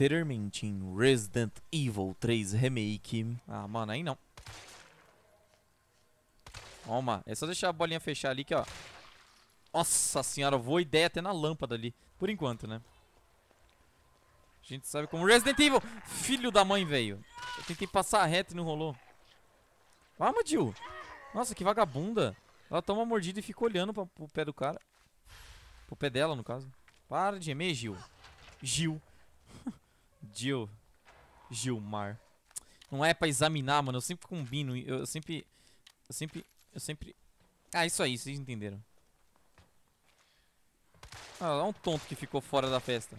anteriormente em Resident Evil 3 Remake. Ah, mano, aí não. Toma, é só deixar a bolinha fechar ali que, ó. Nossa senhora, voa ideia até na lâmpada ali. Por enquanto, né? A gente sabe como Resident Evil. Filho da mãe, velho. Eu tentei passar reto e não rolou. Vamos, Jill. Nossa, que vagabunda. Ela toma uma mordida e fica olhando pra, pro pé do cara. Pro pé dela, no caso. Para de gemer, Gil. Gil. Gil. Gilmar. Não é pra examinar, mano. Eu sempre combino. Eu sempre... Eu sempre... Eu sempre... Ah, isso aí. Vocês entenderam. Ah, é um tonto que ficou fora da festa.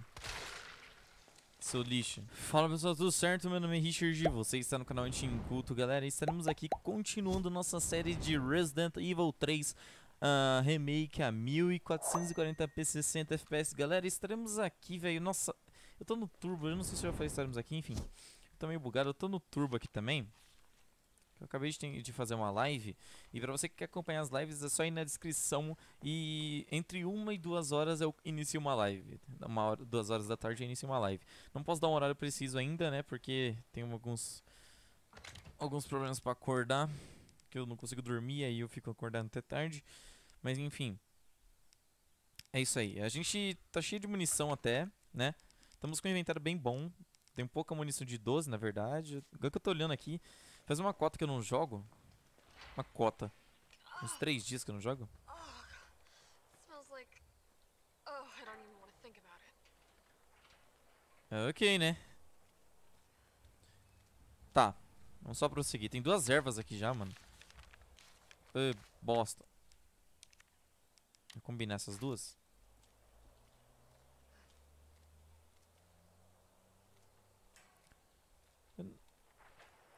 Seu lixo. Fala pessoal, tudo certo? Meu nome é Richard G. Você está no canal Anti-Inculto, galera. Estaremos aqui continuando nossa série de Resident Evil 3 uh, Remake a 1440p 60 FPS. Galera, estaremos aqui, velho. Nossa, eu tô no turbo. Eu não sei se eu já falei estaremos aqui, enfim. Eu tô meio bugado. Eu tô no turbo aqui também. Eu acabei de, de, fazer uma live e para você que quer acompanhar as lives é só ir na descrição e entre uma e duas horas eu inicio uma live. Uma hora, duas horas da tarde eu inicio uma live. Não posso dar um horário preciso ainda, né? Porque tem alguns alguns problemas para acordar, que eu não consigo dormir aí eu fico acordando até tarde. Mas enfim, é isso aí. A gente tá cheio de munição até, né? Estamos com um inventário bem bom. Tem pouca munição de 12, na verdade. Agora que eu tô olhando aqui, Faz uma cota que eu não jogo. Uma cota. Uns três dias que eu não jogo. Ok, né? Tá. Vamos só prosseguir. Tem duas ervas aqui já, mano. Uh, bosta. Vou combinar essas duas.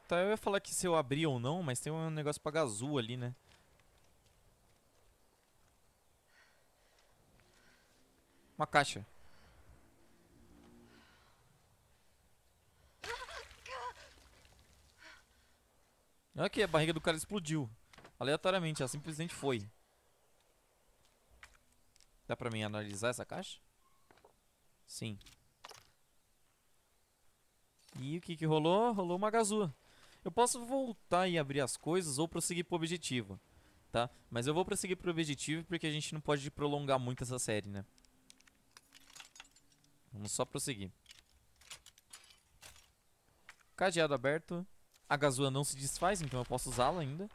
Tá, eu ia falar que se eu abrir ou não, mas tem um negócio pra azul ali, né? Uma caixa. Aqui, a barriga do cara explodiu. Aleatoriamente, ela simplesmente foi. Dá pra mim analisar essa caixa? Sim. E o que que rolou? Rolou uma gazua. Eu posso voltar e abrir as coisas ou prosseguir pro objetivo, tá? Mas eu vou prosseguir pro objetivo porque a gente não pode prolongar muito essa série, né? Vamos só prosseguir. Cadeado aberto. A gazua não se desfaz, então eu posso usá-la ainda.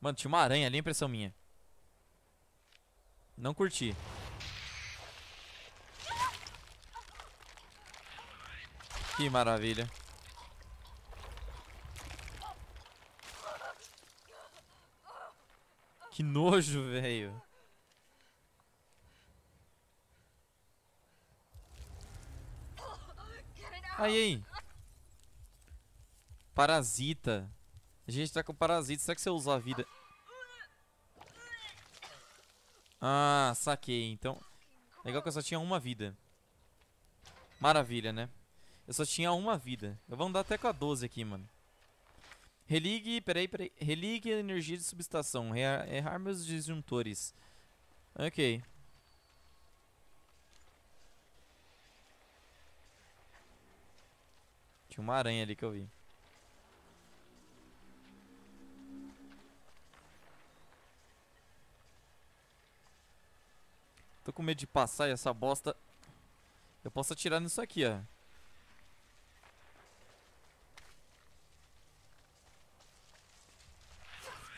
Mano, tinha uma aranha ali, impressão minha. Não curti. Que maravilha. Que nojo, velho. Aí, aí. Parasita. A gente tá com parasita. Será que você usa a vida? Ah, saquei. Então, legal que eu só tinha uma vida. Maravilha, né? Eu só tinha uma vida. Eu vou andar até com a 12 aqui, mano. Religue, peraí, peraí. Religue a energia de subestação. Errar meus disjuntores. Ok. Tinha uma aranha ali que eu vi. Tô com medo de passar essa bosta. Eu posso atirar nisso aqui, ó.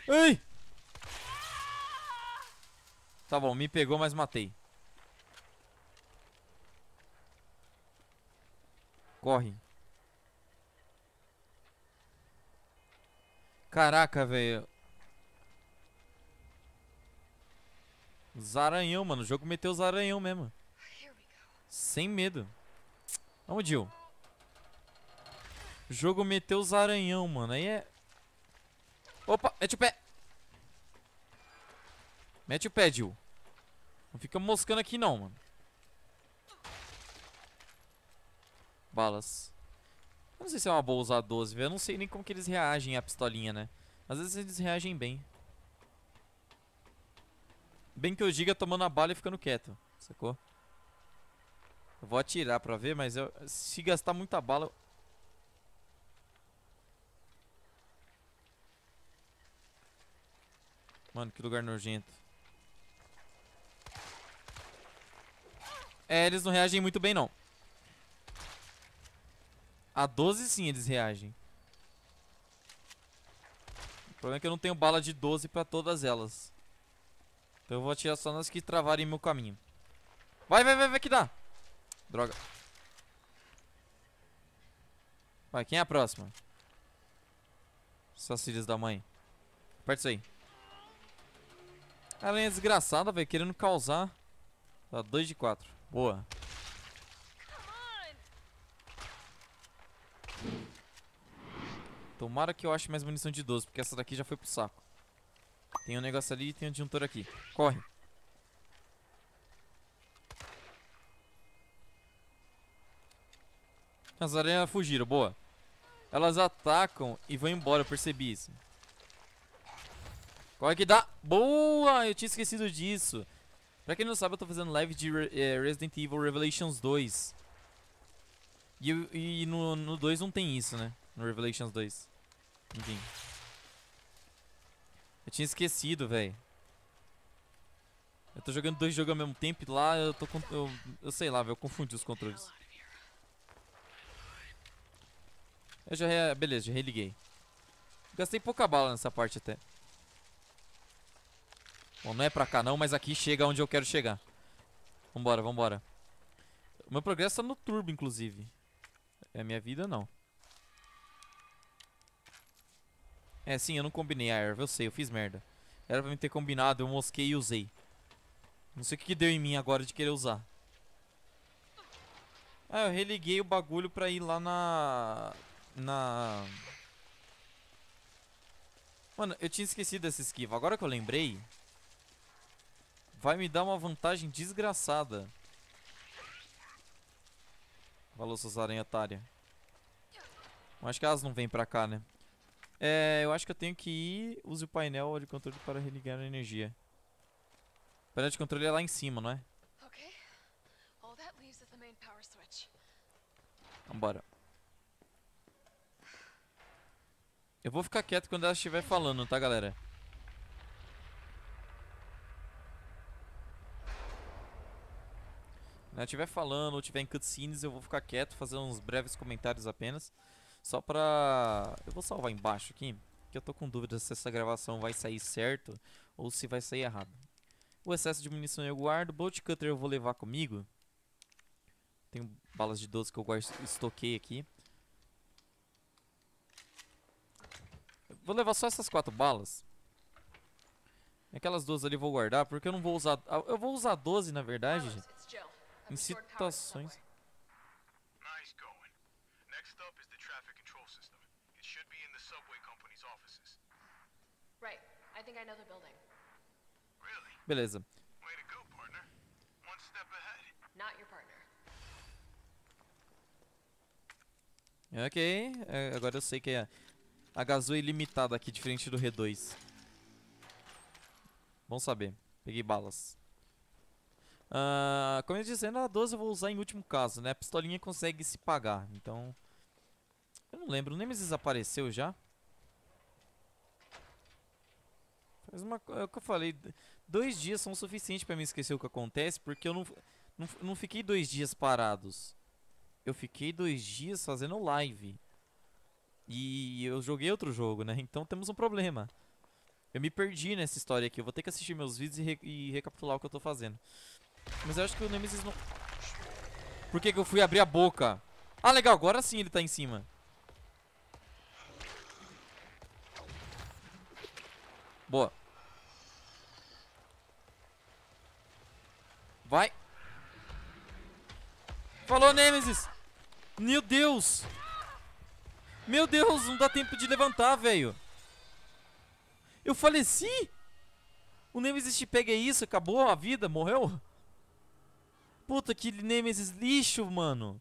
Ai! Tá bom, me pegou, mas matei. Corre. Caraca, velho. Zaranhão, mano. O jogo meteu os aranhão mesmo. Sem medo. Vamos, Jill. O jogo meteu os aranhão, mano. Aí é... Opa, mete o pé. Mete o pé, Jill. Não fica moscando aqui não, mano. Balas. Eu não sei se é uma boa usar 12, velho. Eu não sei nem como que eles reagem à pistolinha, né? Às vezes eles reagem bem. Bem que eu diga tomando a bala e ficando quieto. Sacou? Eu vou atirar pra ver, mas eu, se gastar muita bala... eu- Mano, que lugar nojento. É, eles não reagem muito bem, não. A 12 sim eles reagem. O problema é que eu não tenho bala de 12 pra todas elas. Então eu vou atirar só nas que travarem meu caminho. Vai, vai, vai, vai que dá. Droga. Vai, quem é a próxima? Suas filhas da mãe. Aperta isso aí. Ela é desgraçada, velho, querendo causar. Tá, 2 de 4. Boa. Tomara que eu ache mais munição de 12, porque essa daqui já foi pro saco. Tem um negócio ali e tem um disjuntor aqui. Corre. As aranhas fugiram, boa. Elas atacam e vão embora, eu percebi isso. Corre que dá. Boa! Eu tinha esquecido disso. Pra quem não sabe, eu tô fazendo live de eh, Resident Evil Revelations 2. E, e no, no 2 não tem isso, né? No Revelations 2. Enfim. Eu tinha esquecido, velho. Eu tô jogando dois jogos ao mesmo tempo e lá eu tô com. Eu, eu sei lá, velho. Eu confundi os controles. Eu já. Beleza, já religuei. Gastei pouca bala nessa parte até. Bom, não é pra cá não, mas aqui chega onde eu quero chegar. Vambora, vambora. O meu progresso tá no turbo, inclusive. É minha vida, não. É, sim, eu não combinei a erva, eu sei, eu fiz merda. Era pra mim ter combinado, eu mosquei e usei. Não sei o que, deu em mim agora de querer usar. Ah, eu religuei o bagulho pra ir lá na... Na... Mano, eu tinha esquecido dessa esquiva. Agora que eu lembrei... Vai me dar uma vantagem desgraçada. Falou, suas aranha otária. Acho que elas não vêm pra cá, né? É, eu acho que eu tenho que ir. Use o painel de controle para religar a energia. O painel de controle é lá em cima, não é? Vambora. Eu vou ficar quieto quando ela estiver falando, tá, galera? Ela estiver falando ou estiver em cutscenes, eu vou ficar quieto, fazer uns breves comentários apenas. Só pra... Eu vou salvar embaixo aqui, que eu tô com dúvida se essa gravação vai sair certo ou se vai sair errado. O excesso de munição eu guardo, Bolt Cutter eu vou levar comigo. Tenho balas de 12 que eu guardo, estoquei aqui. Vou levar só essas quatro balas. Aquelas duas ali eu vou guardar, porque eu não vou usar... Eu vou usar 12, na verdade, gente. Em situações... subway. Nice going. Next up is the traffic control system. It should be in the subway company's offices. Right. I think I know the building. Really? Beleza. Way to go, partner. One step ahead. Not your partner. Ok, é, agora eu sei que é a é ilimitada aqui, diferente do R2. Bom saber. Peguei balas. Ah, como eu dizendo, a 12 eu vou usar em último caso, né? A pistolinha consegue se pagar, então... Eu não lembro, o Nemesis apareceu já? Faz uma... É o que eu falei, dois dias são suficientes pra mim esquecer o que acontece, porque eu não, não, não fiquei dois dias parados. Eu fiquei dois dias fazendo live. E eu joguei outro jogo, né? Então temos um problema. Eu me perdi nessa história aqui. Eu vou ter que assistir meus vídeos e, re- e recapitular o que eu tô fazendo. Mas eu acho que o Nemesis não. Por que, que eu fui abrir a boca? Ah, legal, agora sim ele tá em cima. Boa. Vai. Falou, Nemesis. Meu Deus. Meu Deus, não dá tempo de levantar, velho. Eu faleci? O Nemesis te pega isso? Acabou a vida? Morreu? Puta, que Nemesis lixo, mano.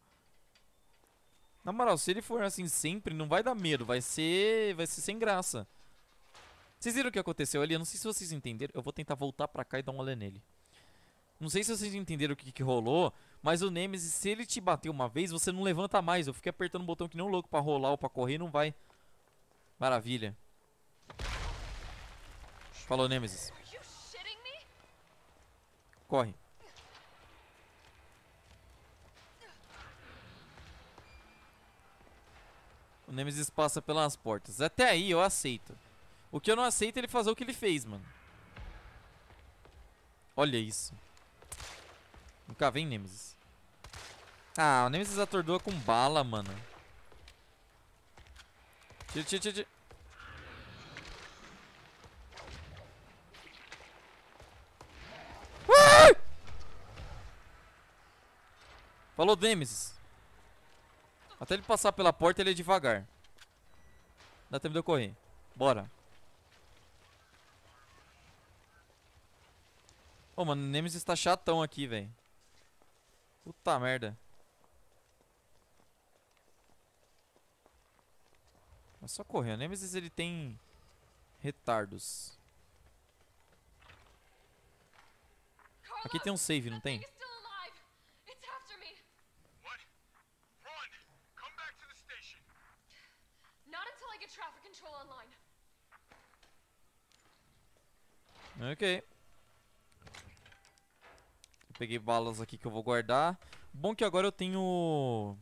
Na moral, se ele for assim sempre, não vai dar medo. Vai ser. Vai ser sem graça. Vocês viram o que aconteceu ali? Eu não sei se vocês entenderam. Eu vou tentar voltar pra cá e dar um olé nele. Não sei se vocês entenderam o que, que rolou, mas o Nemesis, se ele te bater uma vez, você não levanta mais. Eu fiquei apertando o botão que nem um louco pra rolar ou pra correr, não vai. Maravilha. Falou, Nemesis. Corre. O Nemesis passa pelas portas. Até aí eu aceito. O que eu não aceito é ele fazer o que ele fez, mano. Olha isso. Nunca vem, Nemesis. Ah, o Nemesis atordoa com bala, mano. Tira, tira, tira, tira. Ai! Falou Nemesis. Até ele passar pela porta, ele é devagar. Dá tempo de eu correr. Bora. Ô, mano, o Nemesis tá chatão aqui, velho. Puta merda. É só correr. O Nemesis, ele tem retardos. Aqui tem um save, não tem? Get traffic control online. Ok. Peguei balas aqui que eu vou guardar. Bom que agora eu tenho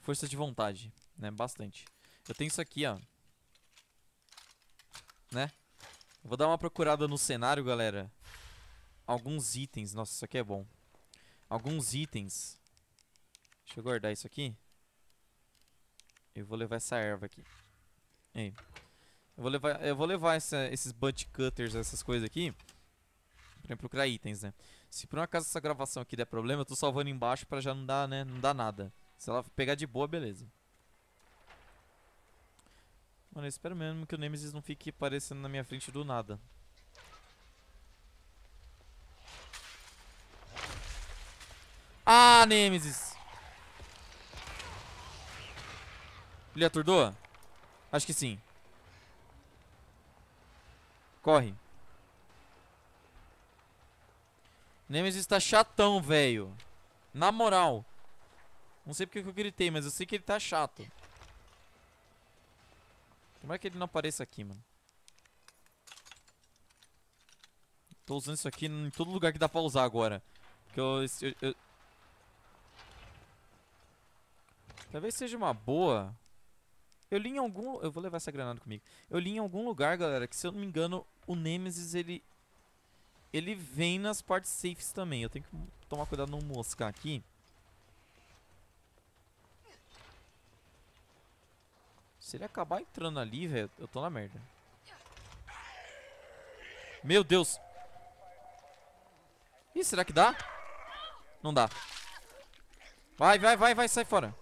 força de vontade, né? Bastante. Eu tenho isso aqui, ó. Né? Vou dar uma procurada no cenário, galera. Alguns itens. Nossa, isso aqui é bom. Alguns itens. Deixa eu guardar isso aqui. Eu vou levar essa erva aqui. Aí. Eu vou levar, eu vou levar essa- esses butt cutters, essas coisas aqui. Pra procurar itens, né? Se por um acaso essa gravação aqui der problema, eu tô salvando embaixo pra já não dar, né? Não dar nada. Se ela pegar de boa, beleza. Mano, eu espero mesmo que o Nemesis não fique aparecendo na minha frente do nada. Ah, Nemesis! Ele aturdou? Acho que sim. Corre. Nemesis tá chatão, velho. Na moral. Não sei porque que eu gritei, mas eu sei que ele tá chato. Como é que ele não apareça aqui, mano? Tô usando isso aqui em todo lugar que dá pra usar agora. Porque eu, eu- eu- Talvez seja uma boa. Eu li em algum... Eu vou levar essa granada comigo. Eu li em algum lugar, galera, que se eu não me engano, o Nemesis, ele... Ele vem nas partes safes também. Eu tenho que tomar cuidado não moscar aqui. Se ele acabar entrando ali, velho, eu tô na merda. Meu Deus. Ih, será que dá? Não dá. Vai, vai, vai, vai, sai fora.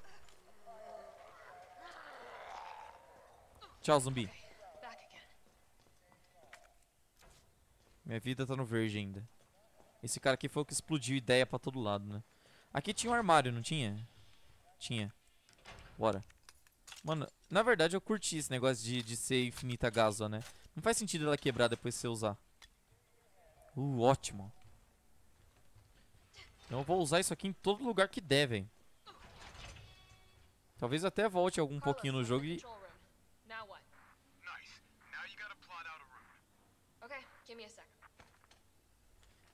Tchau, zumbi. Minha vida tá no verde ainda. Esse cara aqui foi o que explodiu ideia pra todo lado, né? Aqui tinha um armário, não tinha? Tinha. Bora. Mano, na verdade eu curti esse negócio de, de ser infinita gaso, né? Não faz sentido ela quebrar depois que você usar. Uh, ótimo. Então eu vou usar isso aqui em todo lugar que der, velho. Talvez até volte algum pouquinho no jogo e...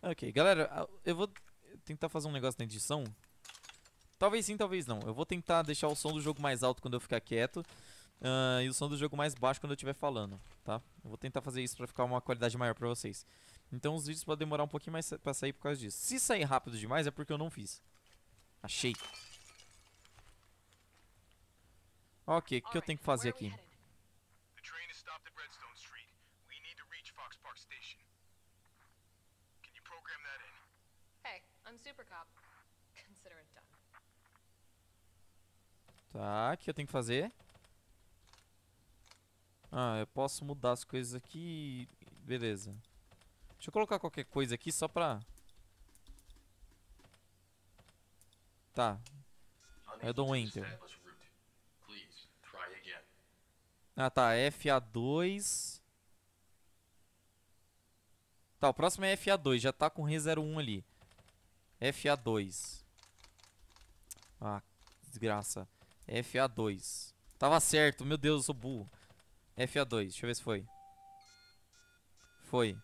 Ok, galera, eu vou tentar fazer um negócio na edição. Talvez sim, talvez não. Eu vou tentar deixar o som do jogo mais alto quando eu ficar quieto. ah, e o som do jogo mais baixo quando eu estiver falando, tá? Eu vou tentar fazer isso pra ficar uma qualidade maior pra vocês. Então os vídeos podem demorar um pouquinho mais pra sair por causa disso. Se sair rápido demais é porque eu não fiz. Achei. Ok, o que eu tenho que fazer aqui? Super Cop. Consider it done. Tá, o que eu tenho que fazer? Ah, eu posso mudar as coisas aqui. Beleza. Deixa eu colocar qualquer coisa aqui só pra. Tá. Enter. Route. Please try again. Ah, tá. FA2. Tá, o próximo é FA2. Já tá com Re01 ali. FA2. Ah, desgraça. FA2. Tava certo, meu Deus, eu sou burro. FA2, deixa eu ver se foi. Foi.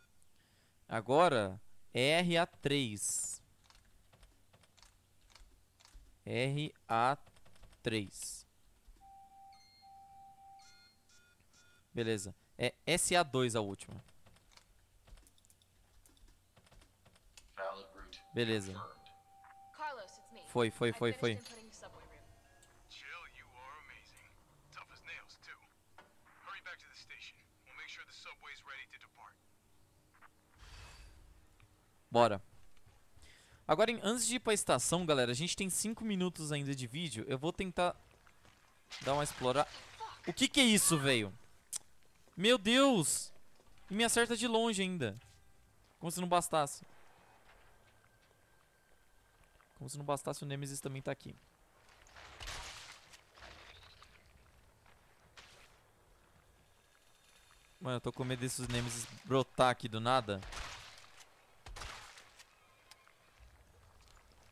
Agora, RA3. RA3. Beleza. É SA2 a última. The subway's ready to depart. Bora. Agora, em- antes de ir pra estação, galera, a gente tem 5 minutos ainda de vídeo. Eu vou tentar dar uma explorada. O que que é isso, velho? Meu Deus! E me acerta de longe ainda. Como se não bastasse. Como se não bastasse, o Nemesis também tá aqui. Mano, eu tô com medo desses Nemesis brotar aqui do nada.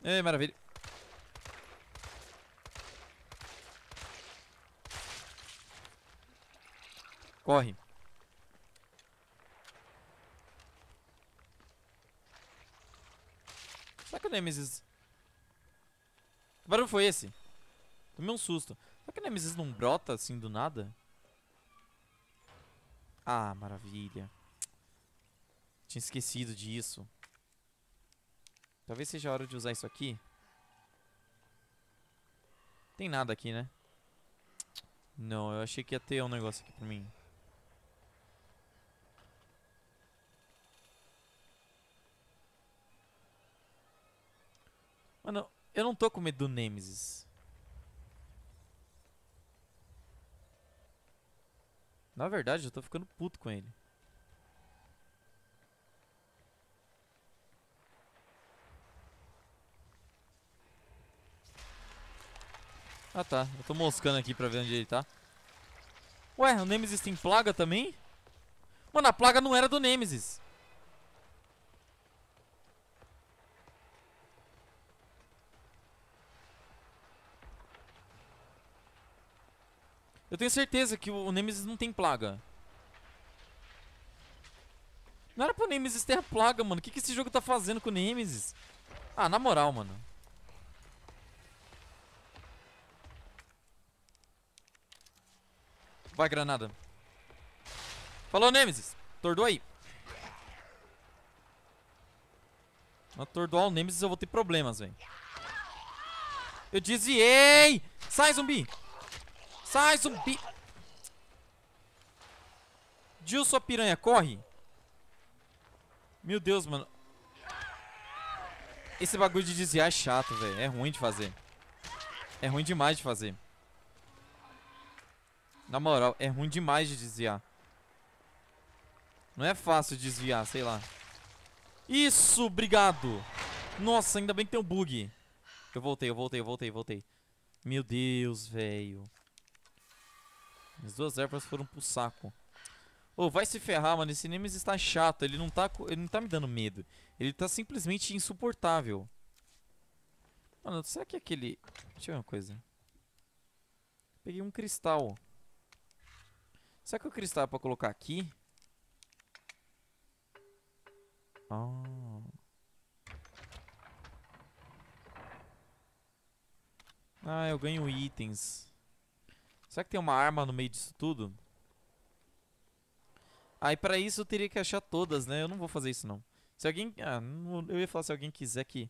Ei, maravilha. Corre. Será que o Nemesis... Que barulho foi esse? Tomei um susto. Será que o Nemesis não brota assim do nada? Ah, maravilha. Tinha esquecido disso. Talvez seja a hora de usar isso aqui. Tem nada aqui, né? Não, eu achei que ia ter um negócio aqui pra mim. Mano, eu não tô com medo do Nemesis. Na verdade, eu tô ficando puto com ele. Ah tá, eu tô moscando aqui pra ver onde ele tá. Ué, o Nemesis tem plaga também? Mano, a plaga não era do Nemesis. Eu tenho certeza que o Nemesis não tem plaga. Não era pro Nemesis ter a plaga, mano. O que, que esse jogo tá fazendo com o Nemesis? Ah, na moral, mano. Vai, granada. Falou, Nemesis. Tordoa aí. Atordoar o Nemesis eu vou ter problemas, velho. Eu desviei! Sai, zumbi! Sai, zumbi! Jill, sua piranha, corre! Meu Deus, mano. Esse bagulho de desviar é chato, velho. É ruim de fazer. É ruim demais de fazer. Na moral, é ruim demais de desviar. Não é fácil desviar, sei lá. Isso, obrigado. Nossa, ainda bem que tem um bug. Eu voltei, eu voltei, eu voltei, eu voltei. Meu Deus, velho. As duas ervas foram pro saco. Ô, vai se ferrar, mano. Esse Nemesis está chato. Ele não tá, ele não tá me dando medo. Ele tá simplesmente insuportável. Mano, será que é aquele... Deixa eu ver uma coisa. Peguei um cristal. Será que o cristal é pra colocar aqui? Ah. Ah, eu ganho itens. Será que tem uma arma no meio disso tudo? Ah, e pra isso eu teria que achar todas, né? Eu não vou fazer isso, não. Se alguém... Ah, eu ia falar se alguém quiser que...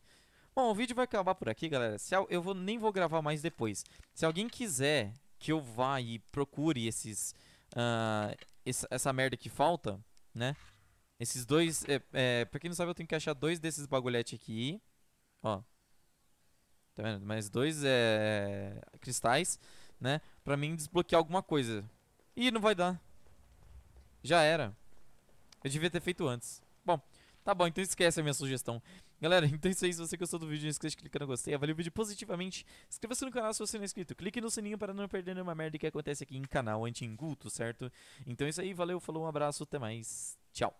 Bom, o vídeo vai acabar por aqui, galera. Se eu vou, nem vou gravar mais depois. Se alguém quiser que eu vá e procure esses... ah, essa, essa merda que falta, né? Esses dois... É, é, pra quem não sabe, eu tenho que achar dois desses bagulhete aqui. Ó. Tá vendo? Mais dois é, cristais, né? Pra mim desbloquear alguma coisa. Ih, não vai dar. Já era. Eu devia ter feito antes. Bom, tá bom, então esquece a minha sugestão. Galera, então é isso aí. Se você gostou do vídeo, não esqueça de clicar no gostei. Avalie o vídeo positivamente. Inscreva-se no canal se você não é inscrito. Clique no sininho para não perder nenhuma merda que acontece aqui em canal anti-inculto, certo? Então é isso aí. Valeu, falou, um abraço, até mais. Tchau.